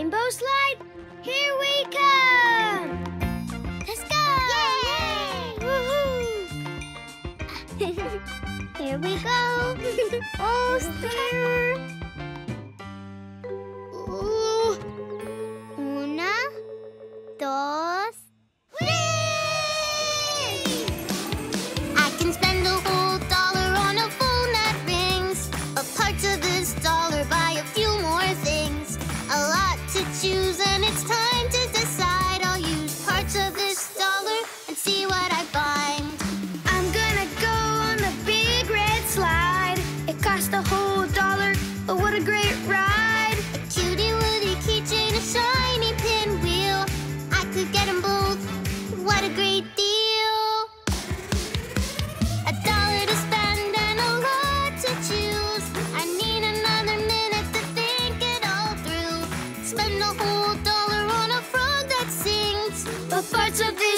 rainbow slide? Here we come! Let's go! Yay! Woohoo! Here we go! Almost there! Choose, and it's time to decide. I'll use parts of this dollar and see what I find. I'm gonna go on the big red slide. It cost a whole dollar, but what a great ride! parts of the